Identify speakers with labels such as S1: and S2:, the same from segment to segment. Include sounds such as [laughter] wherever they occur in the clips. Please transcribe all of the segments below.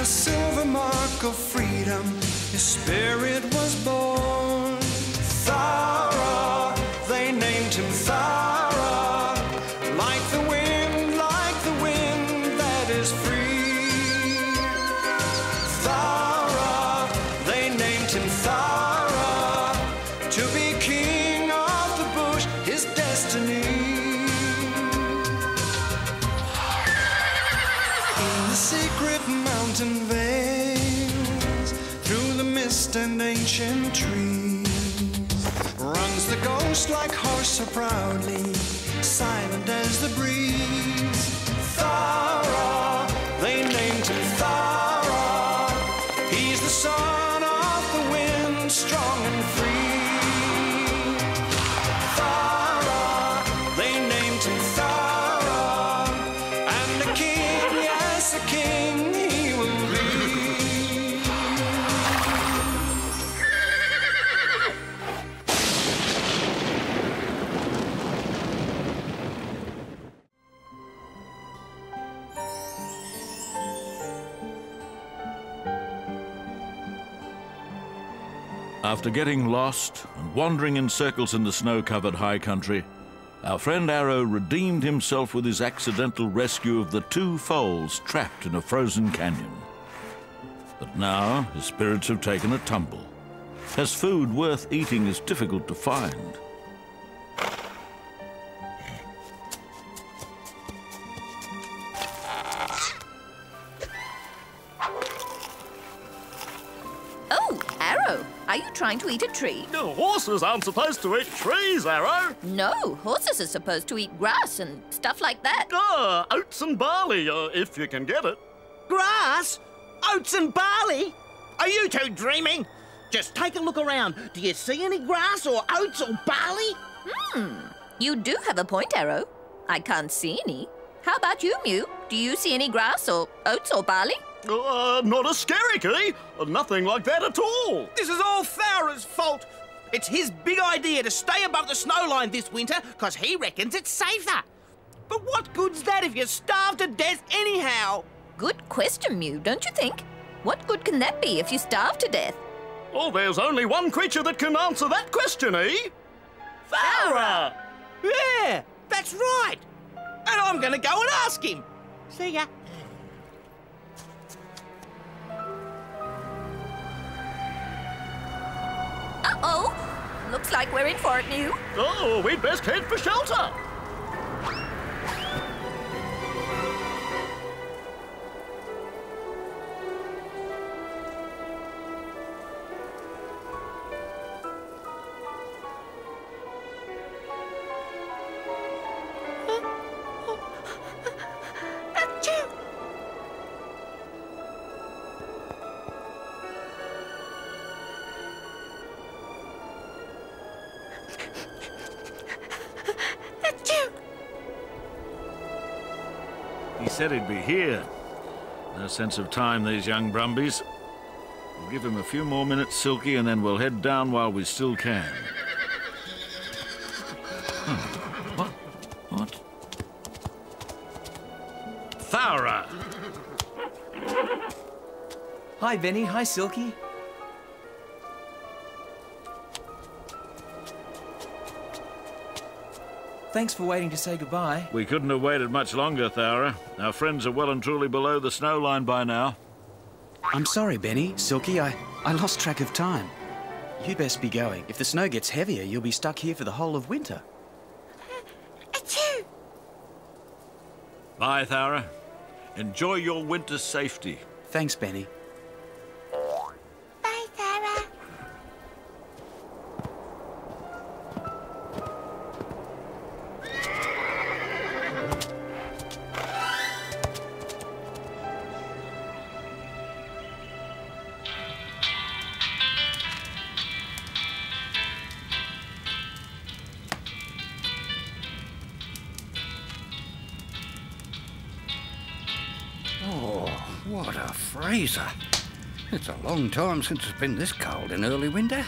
S1: the silver mark of freedom. His spirit was born. And ancient trees, runs the ghost like horse so proudly, silent as the breeze.
S2: After getting lost and wandering in circles in the snow covered high country, our friend Arrow redeemed himself with his accidental rescue of the two foals trapped in a frozen canyon. But now his spirits have taken a tumble, as food worth eating is difficult to find.
S3: Trying to eat a tree?
S4: No, horses aren't supposed to eat trees, Arrow.
S3: No, horses are supposed to eat grass and stuff like that.
S4: Ah, oats and barley, uh, if you can get it.
S5: Grass? Oats and barley? Are you two dreaming? Just take a look around. Do you see any grass or oats or barley?
S3: Hmm, you do have a point, Arrow. I can't see any. How about you, Mew? Do you see any grass or oats or barley?
S4: Uh, not a scary key. Nothing like that at all.
S5: This is all Thowra's fault. It's his big idea to stay above the snow line this winter because he reckons it's safer. But what good's that if you starve to death anyhow?
S3: Good question, Mew, don't you think? What good can that be if you starve to death?
S4: Oh, there's only one creature that can answer that question, eh? Thowra!
S5: Yeah, that's right. And I'm going to go and ask him. See ya.
S3: Looks like we're in for it, Mew.
S4: Oh, we'd best head for shelter.
S2: Said he'd be here. No sense of time, these young brumbies. We'll give him a few more minutes, Silky, and then we'll head down while we still can. Hmm. What? What? Thowra!
S6: Hi, Benny. Hi, Silky. Thanks for waiting to say goodbye.
S2: We couldn't have waited much longer, Thowra. Our friends are well and truly below the snow line by now.
S7: I'm sorry, Benny. Silky, I, I lost track of time. You'd best be going. If the snow gets heavier, you'll be stuck here for the whole of winter. [laughs] Achoo!
S2: Bye, Thowra. Enjoy your winter's safety.
S7: Thanks, Benny.
S8: Long time since it's been this cold in early winter.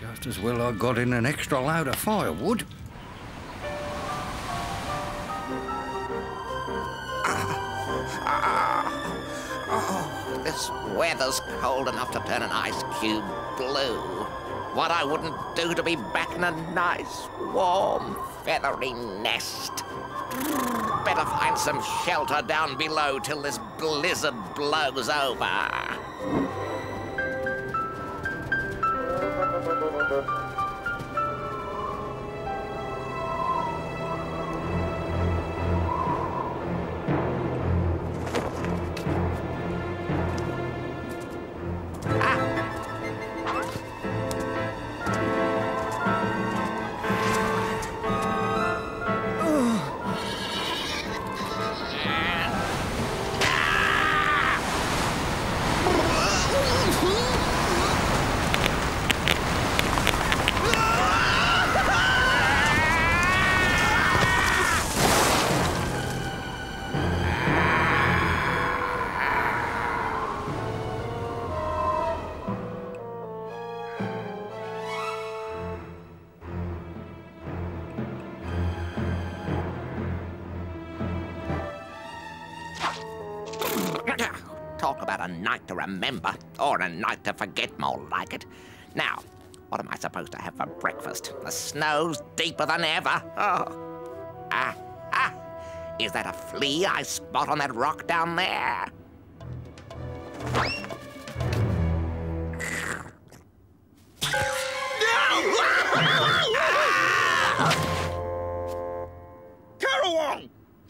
S8: Just as well I got in an extra load of firewood.
S1: Ah, [laughs]
S9: this weather's cold enough to turn an ice cube blue. What I wouldn't do to be back in a nice, warm, feathery nest. Better find some shelter down below till this blizzard blows over. To remember, or a night to forget, more like it. Now, what am I supposed to have for breakfast? The snow's deeper than ever. Oh. Ah, ah. Is that a flea I spot on that rock down there?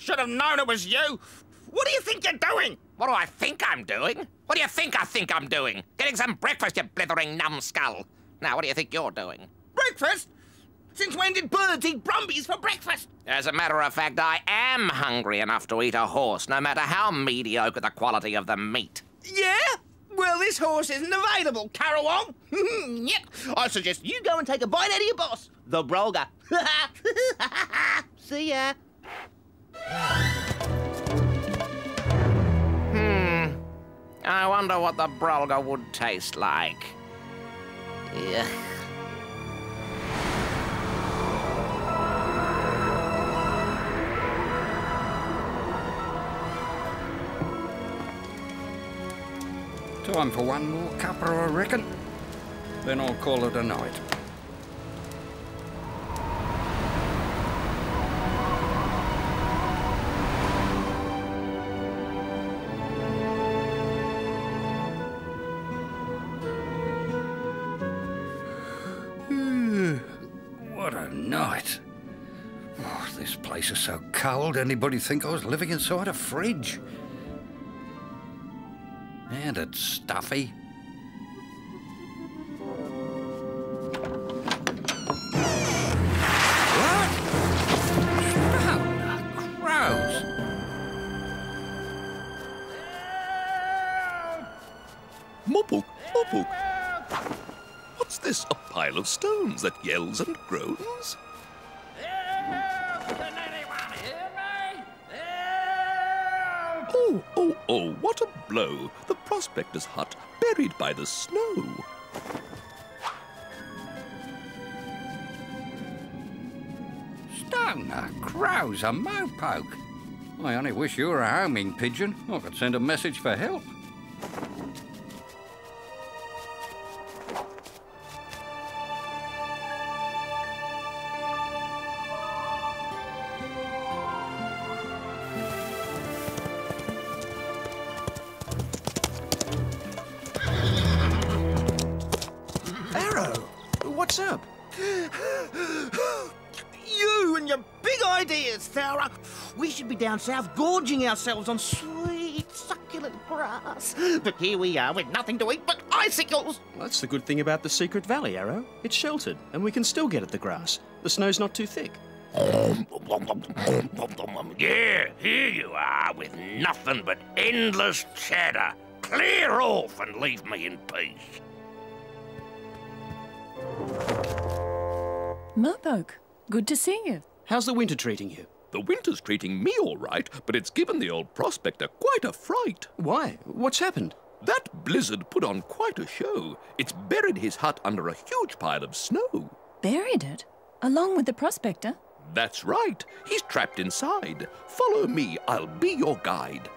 S5: Should have known it was you. What do you think you're doing?
S9: What do I think I'm doing? What do you think I think I'm doing? Getting some breakfast, you blithering numbskull. Now, what do you think you're doing?
S5: Breakfast? Since when did birds eat brumbies for breakfast?
S9: As a matter of fact, I am hungry enough to eat a horse, no matter how mediocre the quality of the meat.
S5: Yeah? Well, this horse isn't available, Carawong. [laughs] yep. I suggest you go and take a bite out of your boss, the Brolga. [laughs] See ya.
S9: I wonder what the Brolga would taste like. Ugh.
S8: Time for one more cuppa, I reckon. Then I'll call it a night. What a night. Oh, this place is so cold, anybody'd think I was living inside a fridge. And it's stuffy.
S10: Stones that yells and groans? Oh, oh, oh, what a blow! The prospector's hut buried by the snow.
S8: Stoner, crows, a mopoke. I only wish you were a homing pigeon. I could send a message for help.
S5: Down south gorging ourselves on sweet, succulent grass. But here we are with nothing to eat but icicles.
S7: That's the good thing about the secret valley, Arrow. It's sheltered, and we can still get at the grass. The snow's not too thick.
S9: Yeah, here you are with nothing but endless chatter. Clear off and leave me in peace.
S11: Mopoke, good to see you.
S7: How's the winter treating you?
S10: The winter's treating me all right, but it's given the old prospector quite a fright.
S7: Why? What's happened?
S10: That blizzard put on quite a show. It's buried his hut under a huge pile of snow.
S11: Buried it? Along with the prospector?
S10: That's right. He's trapped inside. Follow me. I'll be your guide.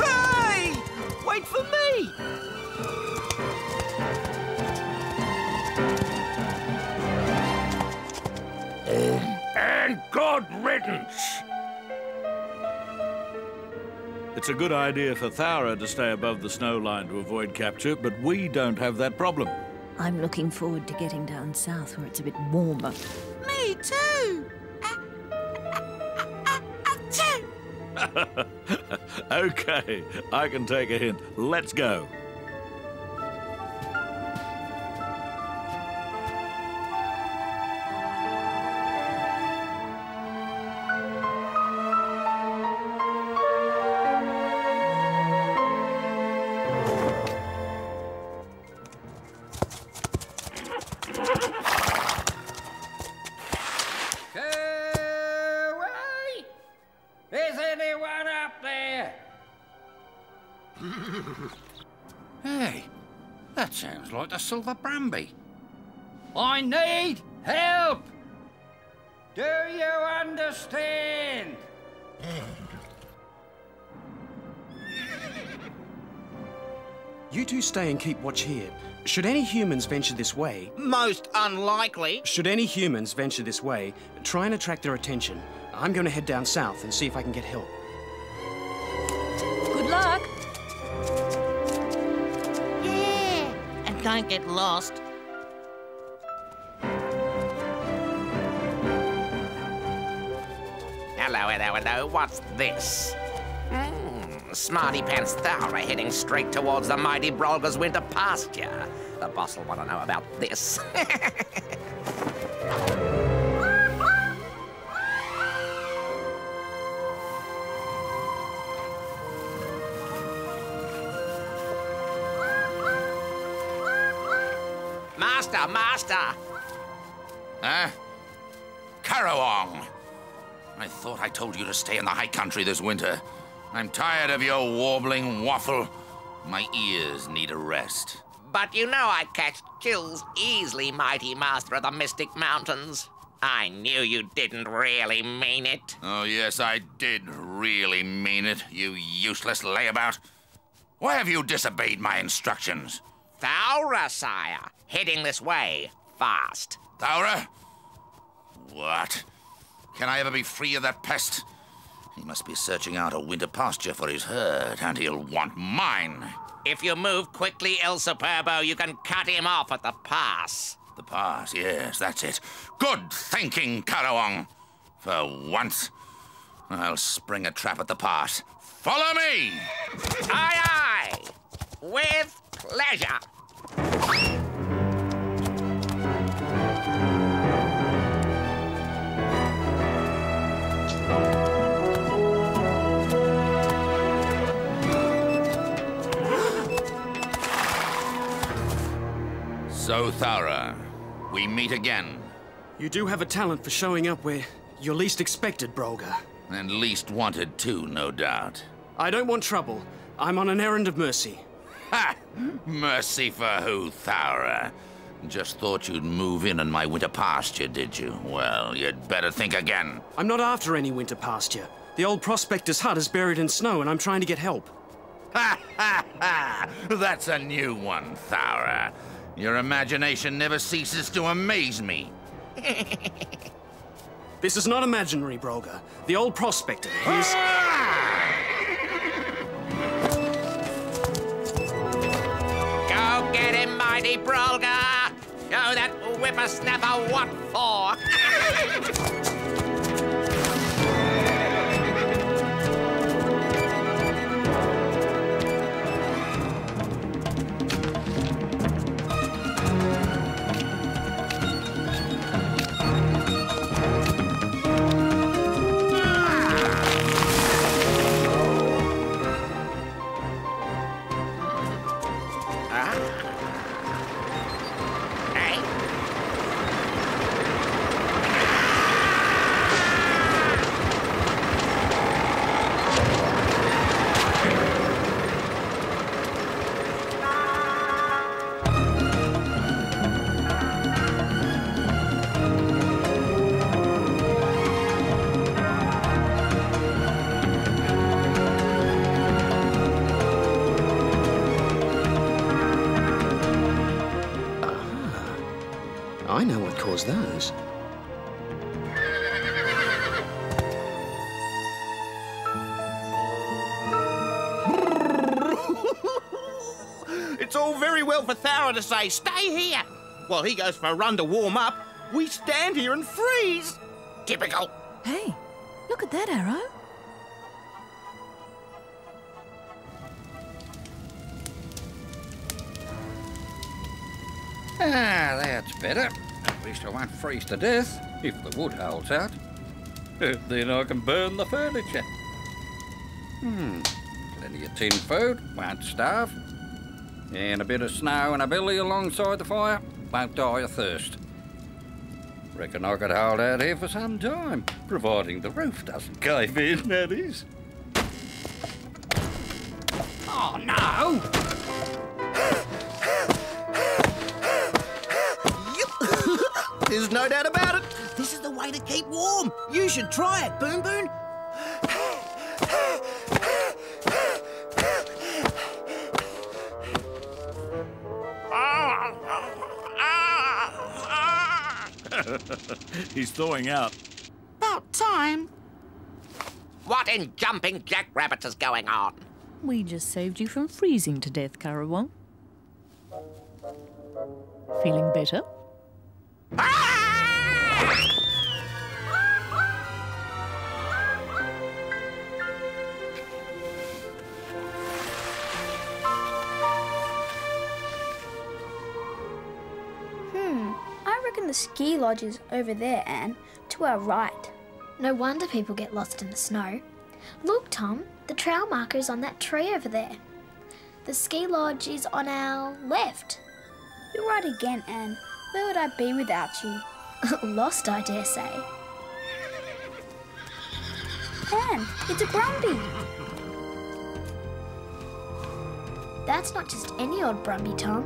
S10: Hey! Wait for me! Riddance.
S2: It's a good idea for Thowra to stay above the snow line to avoid capture, but we don't have that problem.
S11: I'm looking forward to getting down south where it's a bit warmer.
S5: Me too. [laughs]
S2: okay, I can take a hint. Let's go.
S8: Sounds like the Silver Brumby. I need help! Do you understand?
S7: You two stay and keep watch here. Should any humans venture this way,
S5: Most unlikely.
S7: should any humans venture this way, try and attract their attention. I'm going to head down south and see if I can get help.
S5: Don't get lost.
S9: Hello, hello, hello. What's this? Hmm, Smarty Pants Thowra heading straight towards the mighty Brolga's winter pasture. The boss will want to know about this. [laughs] master, master!
S12: Huh? Karawong! I thought I told you to stay in the high country this winter. I'm tired of your warbling waffle. My ears need a rest.
S9: But you know I catch chills easily, mighty master of the Mystic Mountains. I knew you didn't really mean it.
S12: Oh, yes, I did really mean it, you useless layabout. Why have you disobeyed my instructions?
S9: Thowra, sire. Heading this way. Fast.
S12: Thowra? What? Can I ever be free of that pest? He must be searching out a winter pasture for his herd, and he'll want mine.
S9: If you move quickly, El Superbo, you can cut him off at the pass.
S12: The pass, yes, that's it. Good thinking, Karawong. For once, I'll spring a trap at the pass. Follow me!
S9: Aye, aye! With pleasure.
S12: So, Thowra, we meet again,
S7: You do have a talent for showing up where you're least expected, Brolga.
S12: and least wanted too, no doubt.
S7: I don't want trouble. I'm on an errand of mercy.
S12: Ha! Mercy for who, Thowra? Just thought you'd move in on my winter pasture, did you? Well, you'd better think again.
S7: I'm not after any winter pasture. The old prospector's hut is buried in snow, and I'm trying to get help.
S12: Ha ha ha! That's a new one, Thowra. Your imagination never ceases to amaze me. [laughs]
S7: This is not imaginary, Brolga. The old prospector, he's...
S9: Go ah! Mighty Brolga! Show that whippersnapper what for!
S7: was those? [laughs]
S5: it's all very well for Thowra to say, stay here, while he goes for a run to warm up. We stand here and freeze.
S9: Typical.
S11: Hey, look at that arrow.
S8: Ah, that's better. At least I won't freeze to death if the wood holds out. then I can burn the furniture. Hmm, plenty of tin food, won't starve. And a bit of snow and a billy alongside the fire, won't die of thirst. Reckon I could hold out here for some time, providing the roof doesn't cave in, that is. Oh, no!
S5: There's no doubt about it. This is the way to keep warm. You should try it, Boon Boon. [laughs]
S2: He's thawing out.
S9: About time. What in jumping jackrabbits is going on?
S11: We just saved you from freezing to death, Karawong. Feeling better?
S13: Hmm, I reckon the ski lodge is over there, Anne, to our right.
S14: No wonder people get lost in the snow. Look, Tom, the trail marker is on that tree over there. The ski lodge is on our left.
S13: You're right again, Anne. Where would I be without you? [laughs]
S14: Lost, I dare say.
S13: Anne, it's a Brumby.
S14: That's not just any old Brumby, Tom.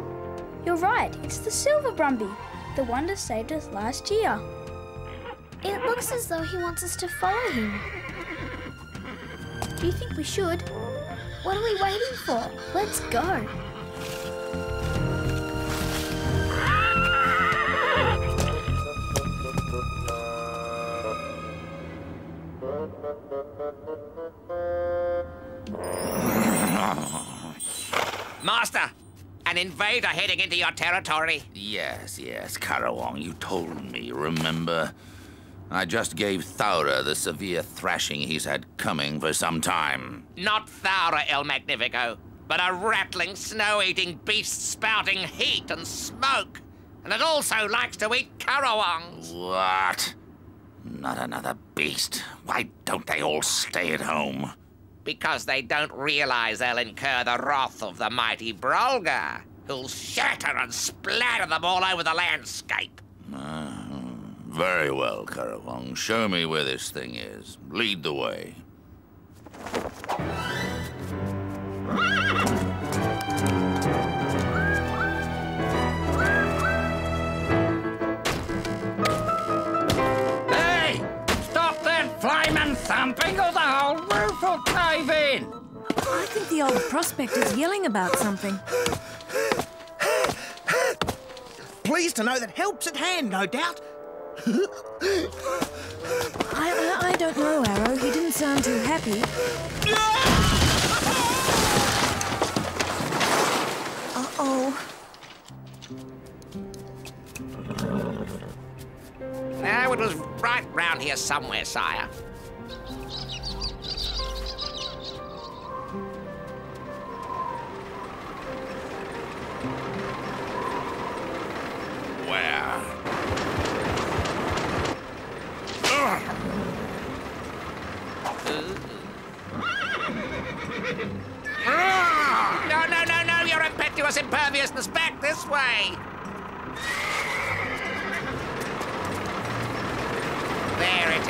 S13: You're right, it's the silver Brumby, the one that saved us last year.
S14: It looks as though he wants us to follow him.
S13: Do you think we should?
S14: What are we waiting for? Let's go.
S9: Master, an invader heading into your territory.
S12: Yes, yes, Karawong, you told me, remember? I just gave Thowra the severe thrashing he's had coming for some time.
S9: Not Thowra, El Magnifico, but a rattling, snow-eating beast spouting heat and smoke. And it also likes to eat Karawongs.
S12: What? Not another beast. Why don't they all stay at home?
S9: Because they don't realize they'll incur the wrath of the mighty Brolga, who'll shatter and splatter them all over the landscape.
S12: Ah, very well, Karawong. Show me where this thing is. Lead the way.
S8: Hey! Stop that flaming thumping
S11: I think the old prospector's yelling about something.
S5: Pleased to know that help's at hand, no doubt.
S11: I, I, I don't know, Arrow. He didn't sound too happy. Uh-oh.
S9: No, it was right round here somewhere, sire.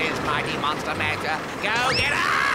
S9: Is, mighty monster major. Go get her!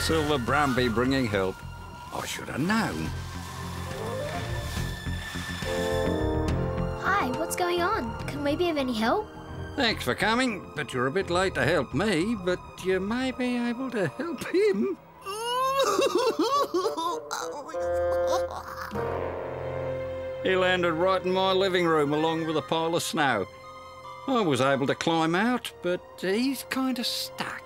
S8: The silver Brumby bringing help. I should have known.
S14: Hi, what's going on? Can we be of any help?
S8: Thanks for coming, but you're a bit late to help me, but you may be able to help him. He landed right in my living room along with a pile of snow. I was able to climb out, but he's kind of stuck.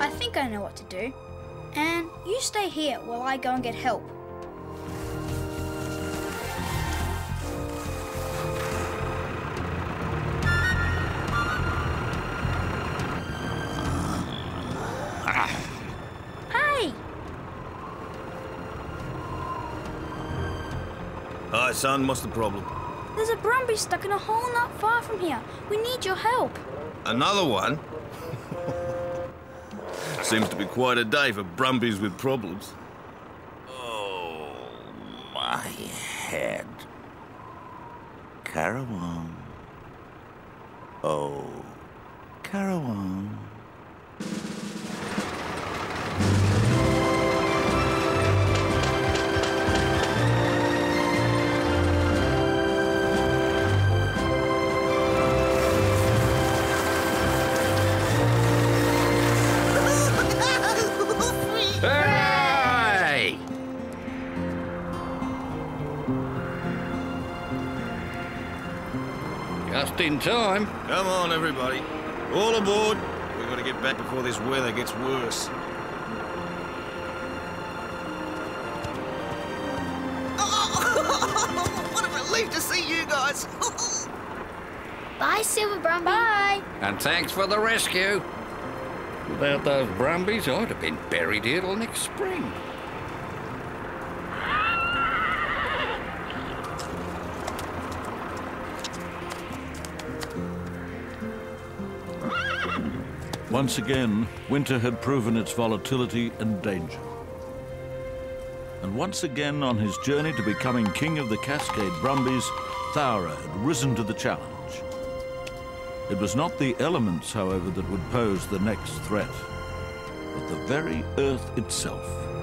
S13: I think I know what to do. And you stay here while I go and get help. Hey!
S6: Hi, son. What's the problem?
S13: There's a Brumby stuck in a hole not far from here. We need your help.
S6: Another one? Seems to be quite a day for Brumbies with problems.
S12: Oh, my head. Carawang. Oh, Carawang.
S8: Just in time.
S6: Come on, everybody. All aboard. We've got to get back before this weather gets worse. [laughs]
S5: what a relief to see you guys. [laughs]
S14: Bye, Silver Brumby.
S13: Bye.
S8: And thanks for the rescue. Without those Brumbies, I'd have been buried here till next spring.
S2: Once again, winter had proven its volatility and danger. And once again, on his journey to becoming king of the Cascade Brumbies, Thowra had risen to the challenge. It was not the elements, however, that would pose the next threat, but the very earth itself.